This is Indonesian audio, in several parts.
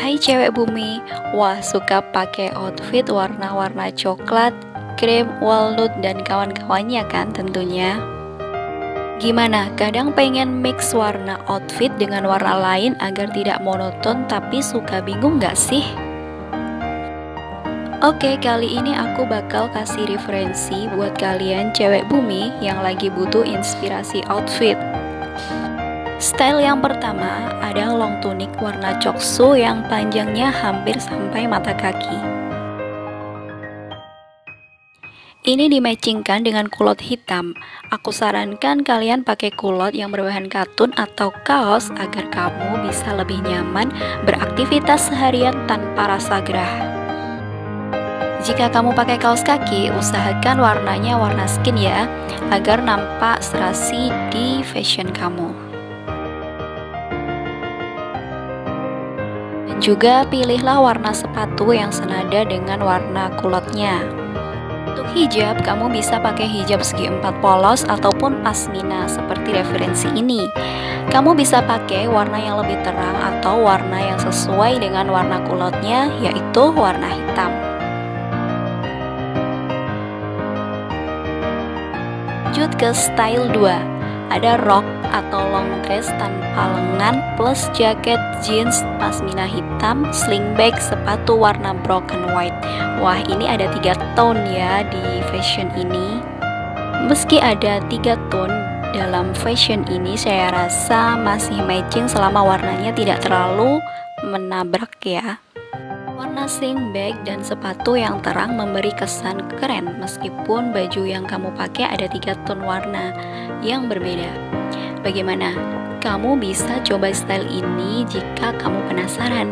Hai cewek bumi, wah suka pakai outfit warna-warna coklat, krem, walnut, dan kawan-kawannya kan tentunya. Gimana? Kadang pengen mix warna outfit dengan warna lain agar tidak monoton tapi suka bingung gak sih? Oke, kali ini aku bakal kasih referensi buat kalian cewek bumi yang lagi butuh inspirasi outfit. Style yang pertama ada long tunic warna coksu yang panjangnya hampir sampai mata kaki. Ini dimatchingkan dengan kulot hitam. Aku sarankan kalian pakai kulot yang berbahan katun atau kaos agar kamu bisa lebih nyaman beraktivitas seharian tanpa rasa gerah. Jika kamu pakai kaos kaki, usahakan warnanya warna skin ya, agar nampak serasi di fashion kamu. Juga pilihlah warna sepatu yang senada dengan warna kulotnya. Untuk hijab, kamu bisa pakai hijab segi empat polos ataupun pasmina seperti referensi ini. Kamu bisa pakai warna yang lebih terang atau warna yang sesuai dengan warna kulotnya, yaitu warna hitam. Lanjut ke style 2 ada rok atau long dress tanpa lengan plus jaket jeans pasmina hitam, sling bag, sepatu warna broken white. Wah, ini ada tiga tone ya di fashion ini. Meski ada tiga tone dalam fashion ini, saya rasa masih matching selama warnanya tidak terlalu menabrak ya. Warna sling bag dan sepatu yang terang memberi kesan keren meskipun baju yang kamu pakai ada tiga tone warna yang berbeda. Bagaimana? Kamu bisa coba style ini jika kamu penasaran.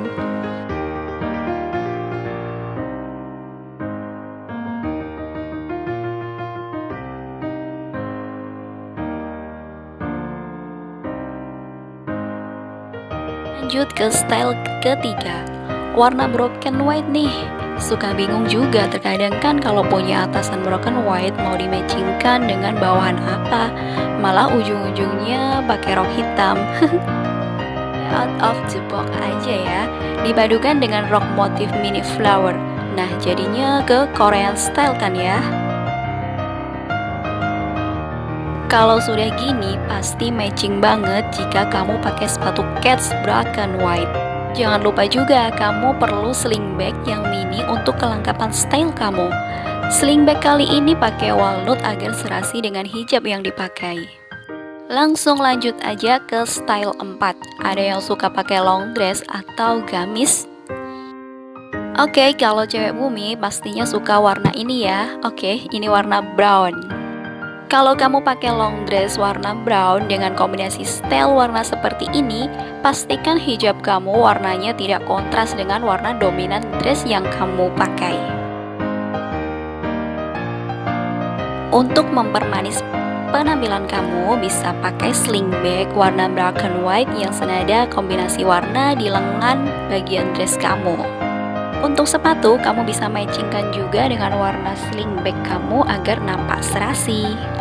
Lanjut ke style ketiga warna broken white nih. Suka bingung juga terkadang kan kalau punya atasan broken white mau dimatchingkan dengan bawahan apa. Malah ujung-ujungnya pakai rok hitam. Out of the box aja ya. Dipadukan dengan rok motif mini flower. Nah jadinya ke Korean style kan ya? Kalau sudah gini pasti matching banget jika kamu pakai sepatu cats broken white Jangan lupa juga kamu perlu sling bag yang mini untuk kelengkapan style kamu. Sling bag kali ini pakai walnut agar serasi dengan hijab yang dipakai. Langsung lanjut aja ke style 4. Ada yang suka pakai long dress atau gamis? Oke, okay, kalau cewek bumi pastinya suka warna ini ya. Oke, okay, ini warna brown. Kalau kamu pakai long dress warna brown dengan kombinasi style warna seperti ini, pastikan hijab kamu warnanya tidak kontras dengan warna dominan dress yang kamu pakai. Untuk mempermanis penampilan kamu bisa pakai sling bag warna black and white yang senada kombinasi warna di lengan bagian dress kamu. Untuk sepatu, kamu bisa matchingkan juga dengan warna sling bag kamu agar nampak serasi.